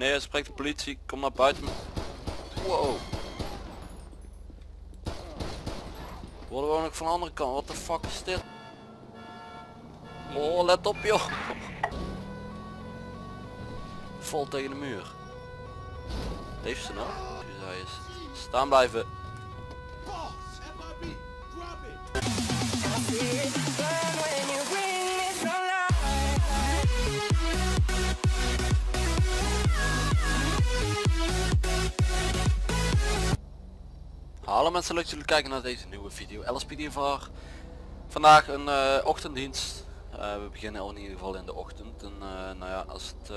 Meneer, spreekt de politie, kom naar buiten. Wow. Worden we ook nog van de andere kant, wat de fuck is dit? Oh, let op joh. Vol tegen de muur. Leeft ze nog? Is. Staan blijven. Hallo mensen, leuk dat jullie kijken naar deze nieuwe video. LSPD voor vandaag een eh, ochtenddienst. Eh, we beginnen al in ieder geval in de ochtend. En eh, nou ja, als het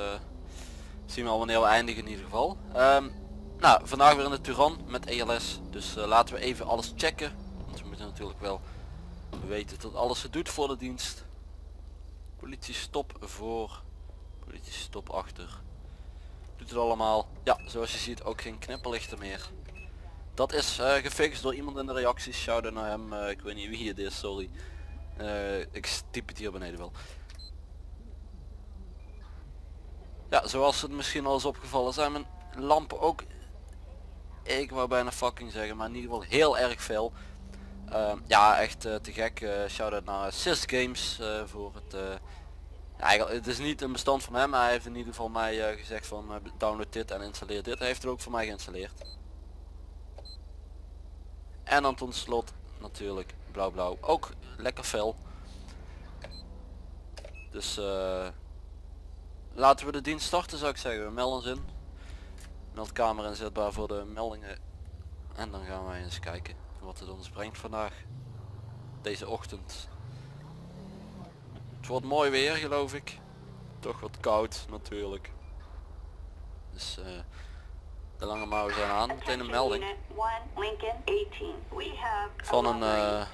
zien we al wanneer we eindigen in ieder geval. Ehm, nou, vandaag weer in de Turan met ELS. Dus laten we even alles checken. Want we moeten natuurlijk wel weten dat alles het doet voor de dienst. Politie stop voor. Politie stop achter. Doet het allemaal. Ja, zoals je ziet ook geen knipperlichten meer. Dat is uh, gefixt door iemand in de reacties. Shout naar hem. Uh, ik weet niet wie het is, sorry. Uh, ik typ het hier beneden wel. Ja, zoals het misschien al is opgevallen zijn mijn lampen ook... Ik wou bijna fucking zeggen, maar in ieder geval heel erg veel. Ehm, ja, echt te gek. Shout-out naar Sys Games voor het... eigenlijk, het is niet een bestand van hem, maar hij heeft in ieder geval mij gezegd van download dit en installeer dit. Hij heeft het ook voor mij geïnstalleerd. En dan tot slot natuurlijk blauw blauw. Ook lekker fel. Dus uh, laten we de dienst starten zou ik zeggen. We melden ons in. Meldkamer inzetbaar voor de meldingen. En dan gaan wij eens kijken wat het ons brengt vandaag. Deze ochtend. Het wordt mooi weer geloof ik. Toch wat koud natuurlijk. Dus uh, de lange mouwen zijn aan. Meteen een melding. Van een uh,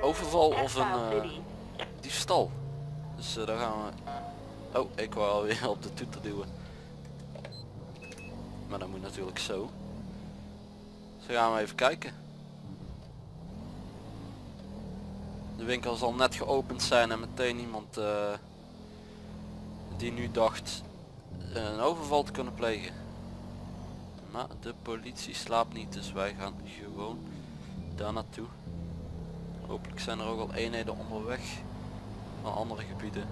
overval of een uh, diefstal. Dus uh, daar gaan we... Oh, ik wou alweer op de toeter duwen. Maar dat moet natuurlijk zo. Dus gaan we even kijken. De winkel zal net geopend zijn en meteen iemand die nu dacht een overval te kunnen plegen. Maar de politie slaapt niet, dus wij gaan gewoon daar naartoe. Hopelijk zijn er ook al eenheden onderweg naar andere gebieden.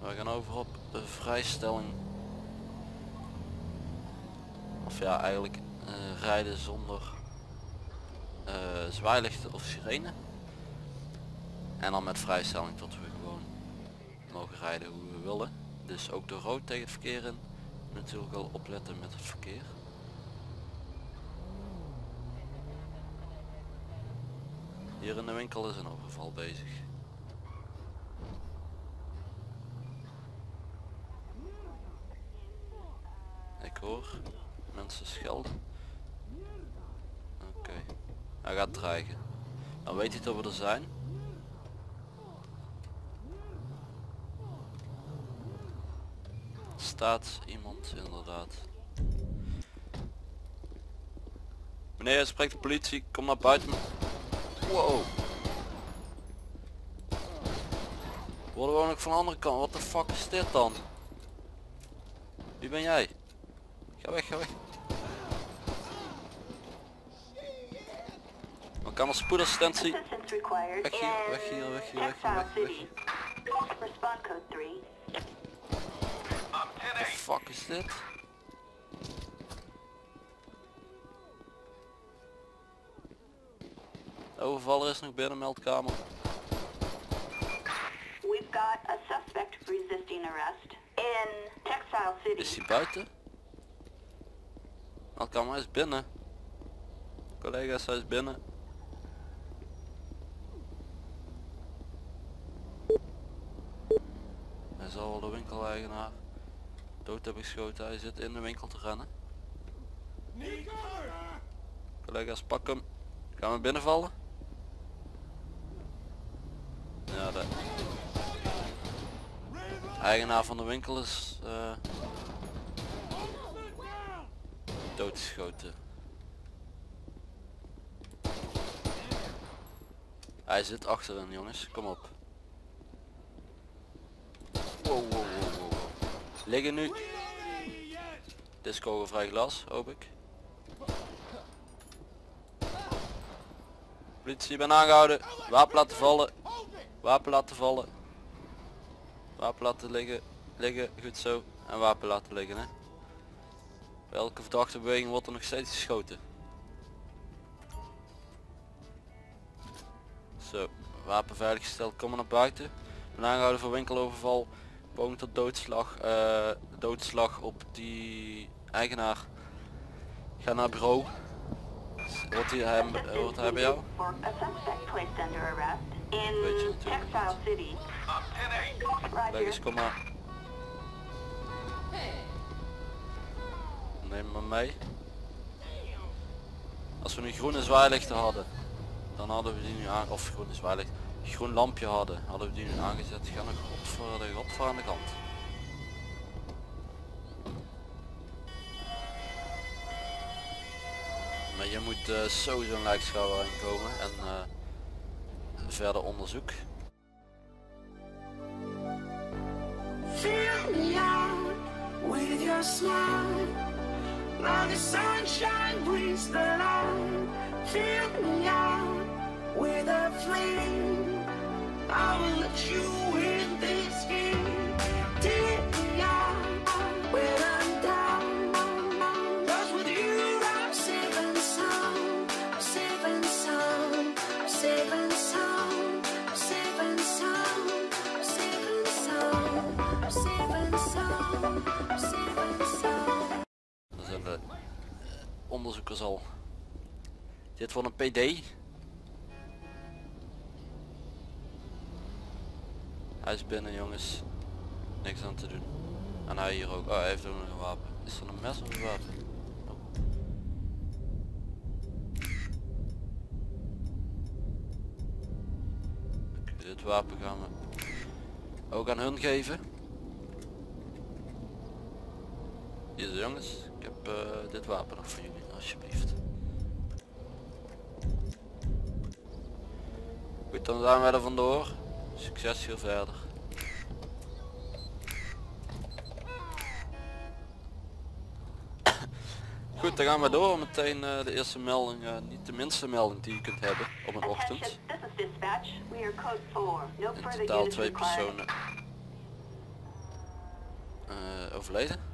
We gaan over op de vrijstelling. Of ja, eigenlijk uh, rijden zonder uh, zwaailichten of sirene. En dan met vrijstelling tot we gewoon mogen rijden hoe we willen. Dus ook door rood tegen het verkeer in. Natuurlijk wel opletten met het verkeer. Hier in de winkel is een overval bezig. Ik hoor mensen schelden. Oké. Hij gaat dreigen. Dan weet hij dat we er zijn. Staat iemand inderdaad. Meneer, spreekt de politie, kom naar buiten. Wow. Worden we ook van de andere kant, wat de fuck is dit dan? Wie ben jij? Ga weg, ga weg. Dan kan er spoedassistentie. Weg hier, weg hier, weg hier, weg hier, weg, weg. The fuck is dit? De overvaller is nog binnen, meldkamer. We've got a suspect resisting arrest in Textile City. Is hij buiten? Meldkamer is binnen. Collega's, hij is binnen. Hij zal wel de winkeleigenaar dood hebben geschoten. Hij zit in de winkel te rennen. Collega's, pak hem. Gaan we binnenvallen? Ja, de eigenaar van de winkel is uh, doodgeschoten. Hij zit achterin jongens, kom op. Wow. Liggen nu. Disco vrij glas, hoop ik. Politie, ben aangehouden. Wapen laten vallen. Wapen laten vallen. Wapen laten liggen. Liggen, goed zo. En wapen laten liggen hè. Bij elke verdachte beweging wordt er nog steeds geschoten. Zo, wapen veiliggesteld, kom maar naar buiten. Ben aangehouden voor winkeloverval. Poging tot doodslag. eh, doodslag op die eigenaar. Ga naar bureau. Wordt hij, hem, wordt hij bij jou? Weet je natuurlijk. Leg eens, kom maar. Neem maar mee. Als we nu groene zwaailichten hadden, dan hadden we die nu aan, of groene zwaailicht, groen lampje hadden, hadden we die nu aangezet. Ga nog god voor de god voor aan de kant. Maar je moet eh, sowieso een lijkschouwer inkomen en eh, verder onderzoek. Fill onderzoekers al. Dit voor een PD. Hij is binnen jongens. Niks aan te doen. En hij hier ook. Oh, hij heeft ook nog een wapen. Is er een mes of een wapen? Dit wapen gaan we ook aan hun geven. Hier jongens, ik heb eh, dit wapen nog voor jullie, alsjeblieft. Goed, dan zijn wij er vandoor. Succes hier verder. Goed, dan gaan we door. Meteen eh, de eerste melding, eh, niet de minste melding die je kunt hebben op een ochtend. Attention, this is dispatch. We are code 4. No In totaal twee personen eh, overleden.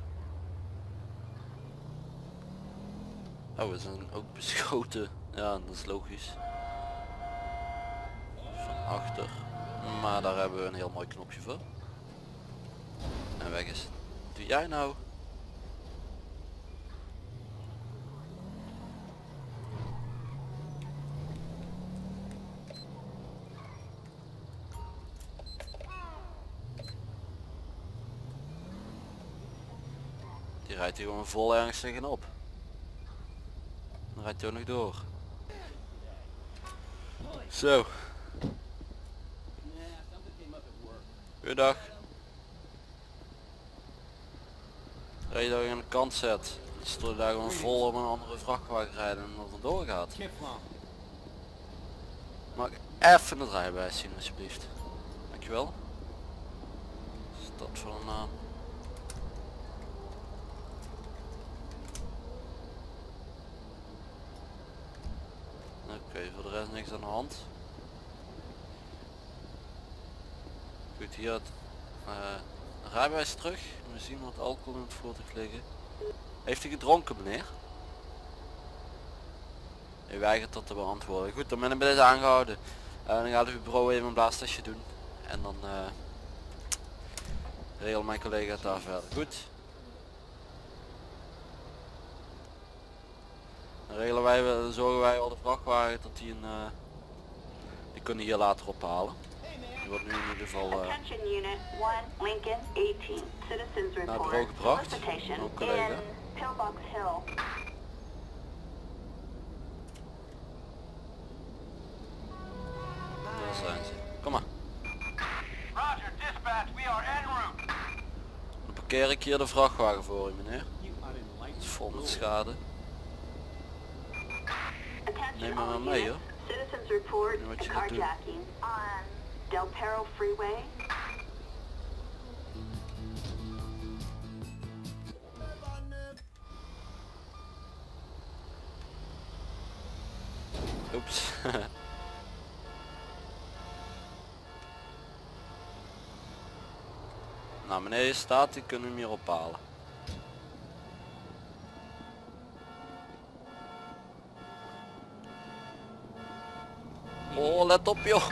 Oh, we zijn ook beschoten. Ja, dat is logisch. Van achter. Maar daar hebben we een heel mooi knopje voor. En weg is. Doe jij nou? Die rijdt hier gewoon vol ergens tegenop. Dan rijdt ook nog door. Zo. Goedendag. Rijd je daar aan de kant zet. Stoot je daar gewoon vol op een andere vrachtwagen rijden en er vandoor gaat. Mag ik even het rijbewijs zien alsjeblieft. Dankjewel. Dat voor een naam? Oké, voor de rest niks aan de hand. Goed, hier het eh, rijbewijs terug. We zien wat alcohol in het voertuig liggen. Heeft hij gedronken meneer? Hij weigert dat te beantwoorden. Goed, dan ben ik bij deze aangehouden. Eh, dan gaat uw bureau even een blaastestje doen. En dan eh regel mijn collega het daar verder. Goed. Regelen wij, zorgen wij al de vrachtwagen dat die een... eh, die kunnen hier later ophalen. Die wordt nu in ieder geval... eh, Attention Unit 1, Lincoln 18. Citizens Naar report. bureau gebracht. Solicitation Ook collega. daar zijn ze. Kom maar. Roger, dispatch, we are en route. Dan parkeer ik hier de vrachtwagen voor u meneer. Het is vol met schade. Neem maar all mee, units. Citizens report Wat je gaat doen. carjacking on Del Perro Freeway. Oeps. nou, meneer staat, die kunnen we hem hier ophalen. Let op joh.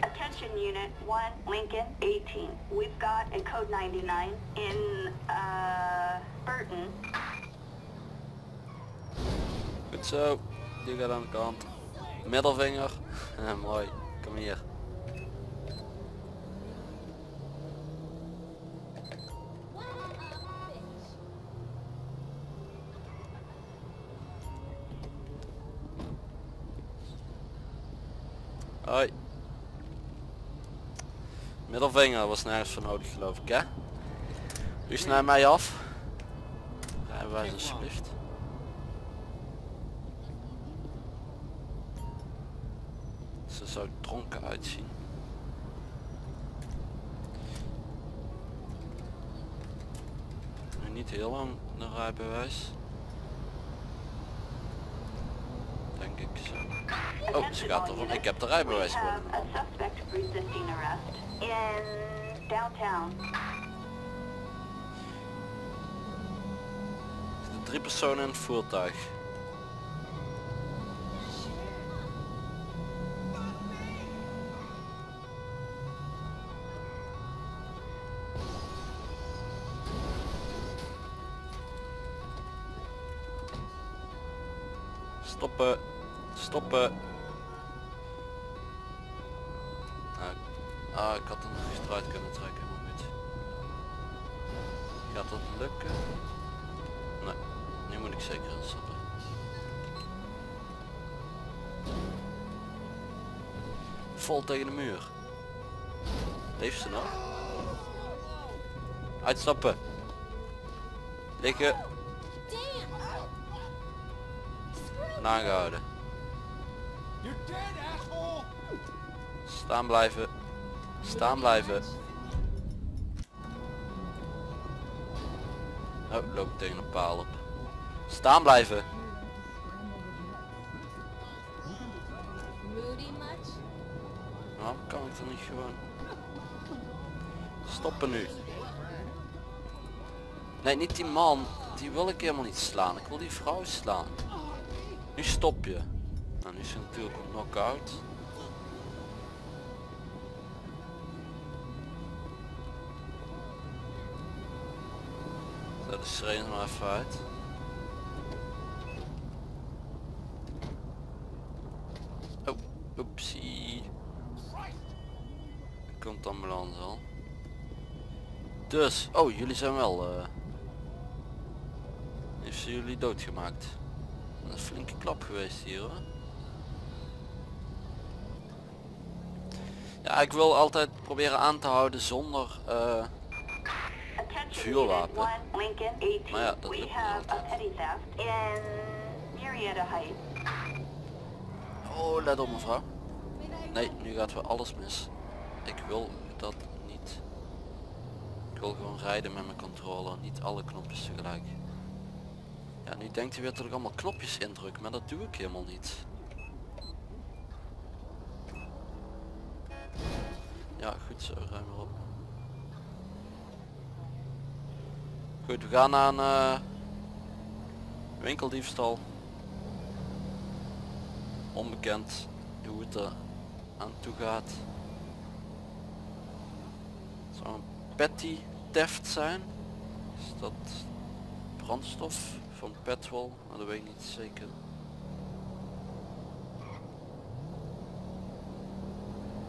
Attention Unit 1, Lincoln 18. We've got a code 99 in, uh, Burton. Goed zo. Die gaat aan de kant. Middelvinger. Mooi. Kom hier. Hoi. Middelvinger was nergens voor nodig geloof ik hè? U snijdt mij af. Rijbewijs alsjeblieft. Ze zou dronken uitzien. Nu niet heel lang een rijbewijs. Ik zo. Oh, ze gaat ervan. Ik heb de rijbewijs gewonnen. Er zitten drie personen in het voertuig. Vol tegen de muur. Leeft ze nog? Uitstappen. Liggen. En aangehouden. Staan blijven. Staan blijven. Oh, loop tegen een paal op. Staan blijven. Stoppen nu. Nee, niet die man. Die wil ik helemaal niet slaan. Ik wil die vrouw slaan. Nu stop je. Nou, nu is ze natuurlijk een knock-out. De sirene maar even uit. Dus, oh jullie zijn wel... eh heeft ze jullie doodgemaakt. Dat is een flinke klap geweest hier hoor. Ja, ik wil altijd proberen aan te houden zonder... Attention Vuurwapen. Unit 1, Lincoln 18. Maar ja, dat We lukt niet altijd. petty theft in Marietta Heights. Oh, let op mevrouw. Nee, nu gaat weer alles mis. Ik wil dat. Ik wil gewoon rijden met mijn controller, niet alle knopjes tegelijk. Ja, nu denkt u weer dat ik allemaal knopjes indruk, maar dat doe ik helemaal niet. Ja, goed zo, ruim maar op. Goed, we gaan naar eh, winkeldiefstal. Onbekend hoe het er aan toe gaat. Het zou een petty theft zijn. Is dat brandstof van petrol? Maar dat weet ik niet zeker.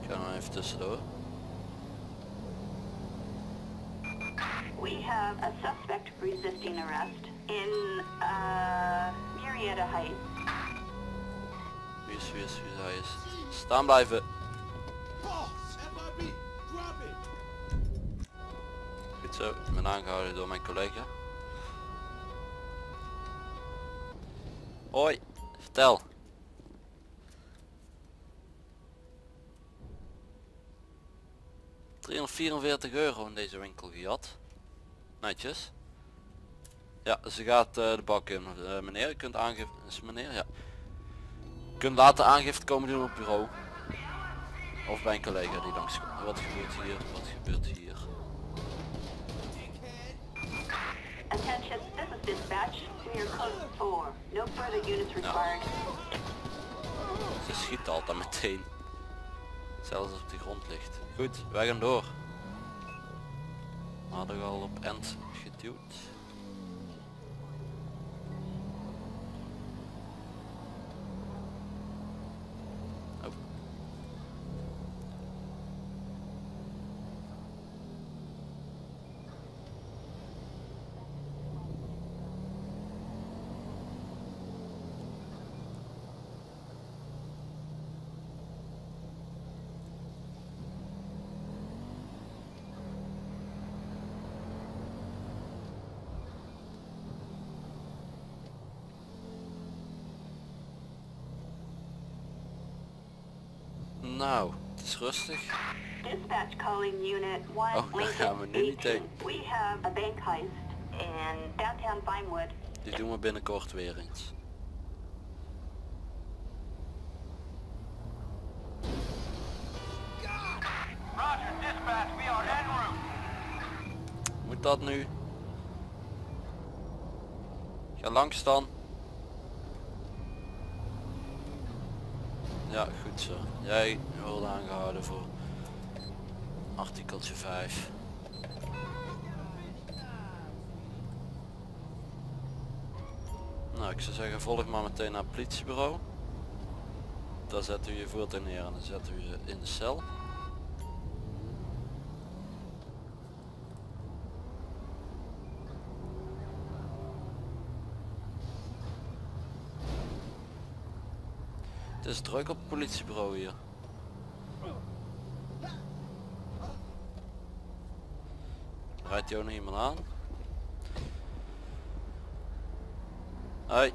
Ik ga nou even tussendoor. We have a suspect resisting arrest in uh, Marietta Heights. Wie is wie is wie hij is. Staan blijven. Zo, ik ben aangehouden door mijn collega. Hoi, vertel. ...344 euro in deze winkel gehad. Netjes. Ja, ze gaat eh, de bak in. Eh, meneer, u kunt aangifte... Is meneer? Ja. Kunt later aangifte komen doen op bureau. Of bij een collega die langs... Wat gebeurt hier? Wat gebeurt hier? Attention, this is dispatch. We are code 4. No further units required. Ze schiet altijd meteen. Zelfs als het op de grond ligt. Goed, wij gaan door. Hadden we al op end geduwd. Oh. Nou, het is rustig. Dispatch calling unit 1 Oh, daar gaan we nu niet 18. heen. We have a bank heist in downtown Vinewood. Die doen we binnenkort weer eens. Roger, dispatch, we are en route. Moet dat nu? Ga langs dan. Zo. Jij wordt aangehouden voor artikeltje 5. Nou, ik zou zeggen volg maar meteen naar het politiebureau. Daar zetten we je voertuig neer en dan zetten we je in de cel. Is druk op het politiebureau hier. Rijdt jou nog iemand aan? Hoi.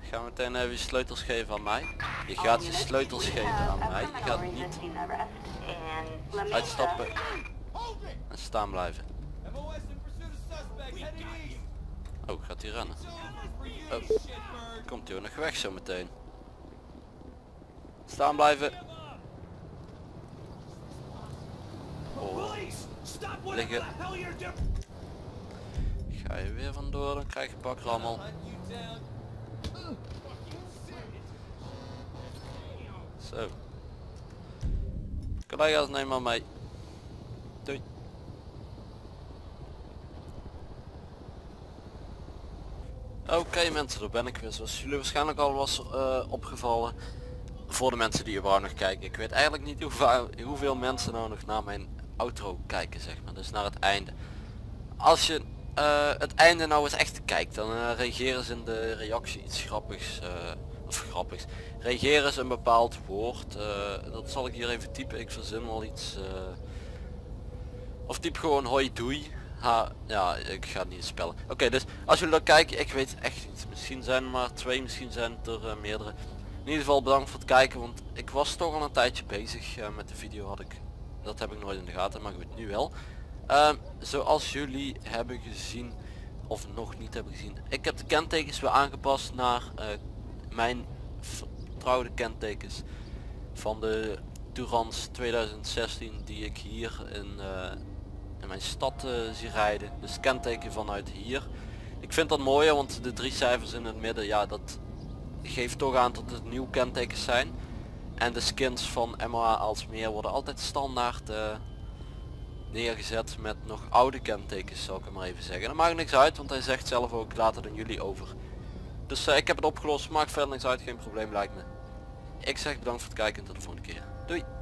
Ik ga meteen even je sleutels geven aan mij. Je gaat je sleutels geven aan mij. Je gaat niet uitstappen en staan blijven. Oh, gaat hij rennen? Oh. Komt hij ook nog weg zo meteen. Staan blijven. Oh. Liggen. Ga je weer vandoor, dan krijg je you down. Zo. Collega's, neem maar mee. Doei. Oké mensen, daar ben ik weer. Zoals jullie waarschijnlijk al was eh, opgevallen. Voor de mensen die überhaupt nog kijken. Ik weet eigenlijk niet hoeveel, hoeveel mensen nou nog naar mijn outro kijken, zeg maar. Dus naar het einde. Als je eh, het einde nou eens echt kijkt, dan eh, reageren ze in de reactie iets grappigs. eh, of grappigs. Reageren ze een bepaald woord. dat zal ik hier even typen. Ik verzin wel iets. of typ gewoon hoi doei. Ha, ja, ik ga het niet spellen. Oké, dus als jullie dat kijken, ik weet echt niet. Misschien zijn er maar twee, misschien zijn er meerdere. In ieder geval bedankt voor het kijken, want ik was toch al een tijdje bezig eh, met de video. Had ik, dat heb ik nooit in de gaten, maar goed, nu wel. Ehm, zoals jullie hebben gezien, of nog niet hebben gezien. Ik heb de kentekens weer aangepast naar eh, mijn vertrouwde kentekens van de Durans 2016 die ik hier in, eh, in mijn stad zie rijden. Dus kenteken vanuit hier. Ik vind dat mooier, want de drie cijfers in het midden, ja dat geeft toch aan dat het nieuw kentekens zijn. En de skins van MOA Alsmeer worden altijd standaard eh, neergezet met nog oude kentekens zal ik hem maar even zeggen. Dat maakt niks uit, want hij zegt zelf ook laat het aan jullie over. Dus eh, ik heb het opgelost, maakt verder niks uit, geen probleem lijkt me. Ik zeg bedankt voor het kijken en tot de volgende keer. Doei!